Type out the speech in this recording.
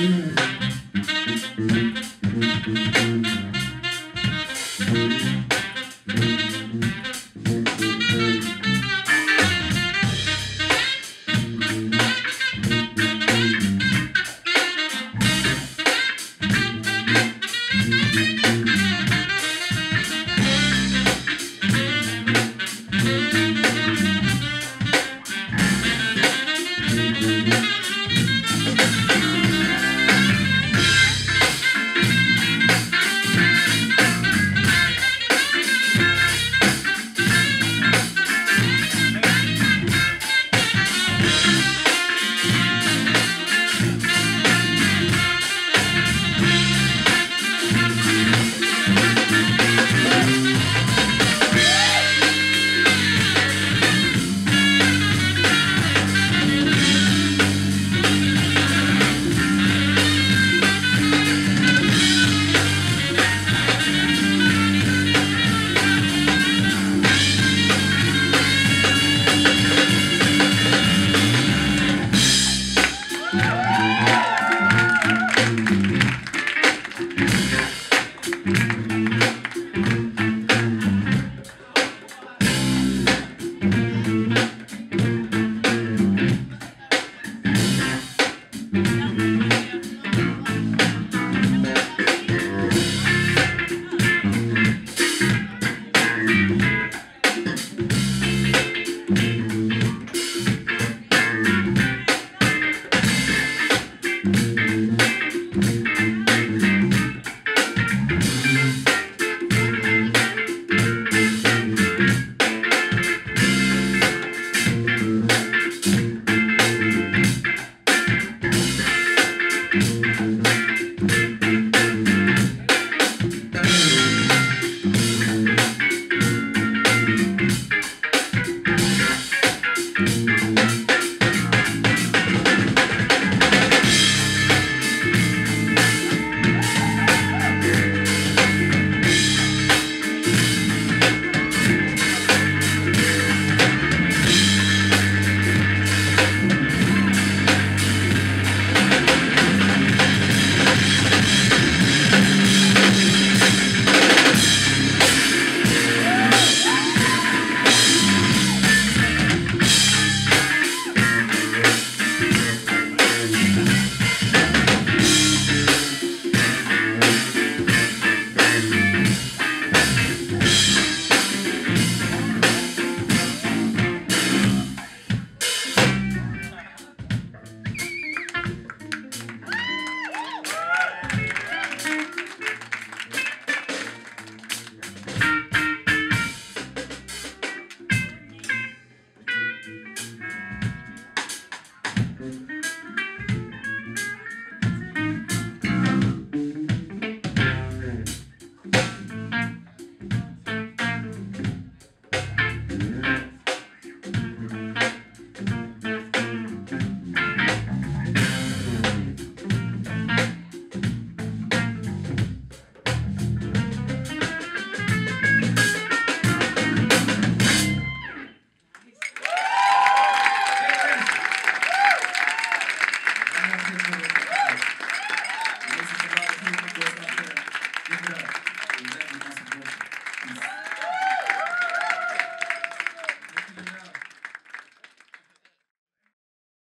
This